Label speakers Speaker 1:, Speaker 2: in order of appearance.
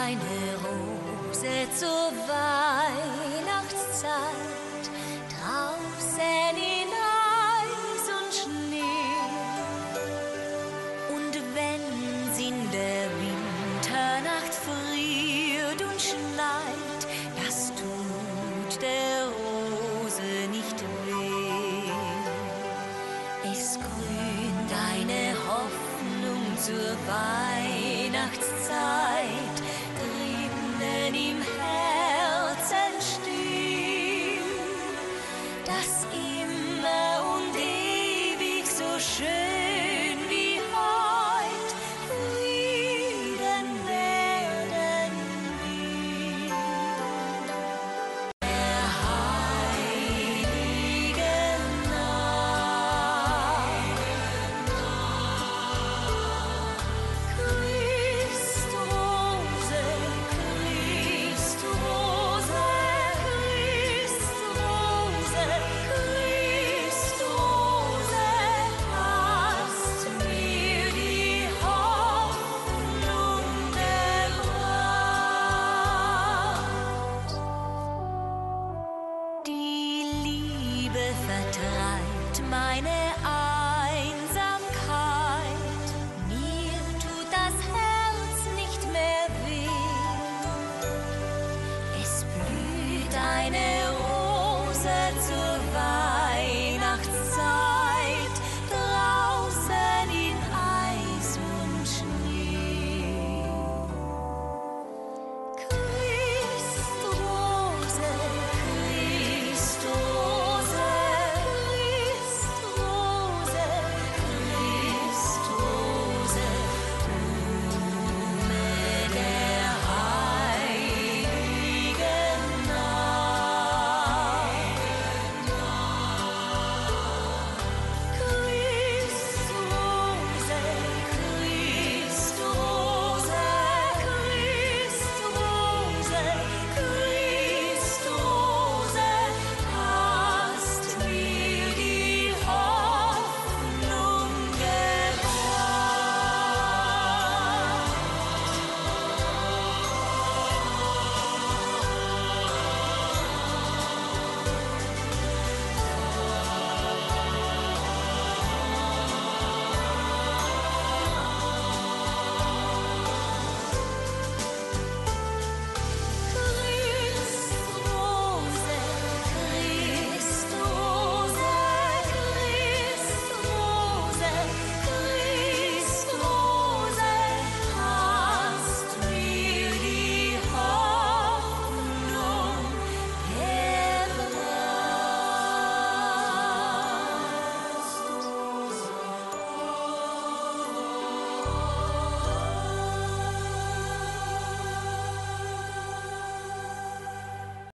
Speaker 1: eine Rose zur Weihnachtszeit, draußen in Eis und Schnee. Und wenn sie in der Winternacht friert und schneit, das tut der Rose nicht weh. Es grünt eine Hoffnung zur Weihnachtszeit, das immer meine Einsamkeit. Mir tut das Herz nicht mehr weh. Es blüht eine Rose zur Wahl.